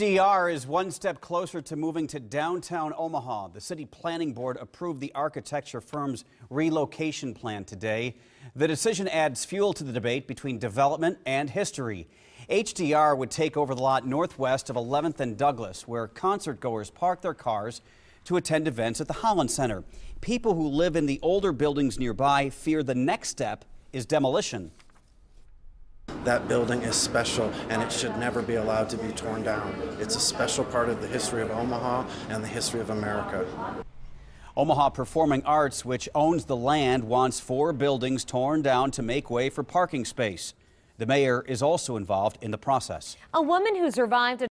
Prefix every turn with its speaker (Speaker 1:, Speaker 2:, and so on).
Speaker 1: HDR is one step closer to moving to downtown Omaha. The city planning board approved the architecture firm's relocation plan today. The decision adds fuel to the debate between development and history. HDR would take over the lot northwest of 11th and Douglas, where concert goers park their cars to attend events at the Holland Center. People who live in the older buildings nearby fear the next step is demolition.
Speaker 2: That building is special and it should never be allowed to be torn down. It's a special part of the history of Omaha and the history of America.
Speaker 1: Omaha Performing Arts, which owns the land, wants four buildings torn down to make way for parking space. The mayor is also involved in the process.
Speaker 3: A woman who survived a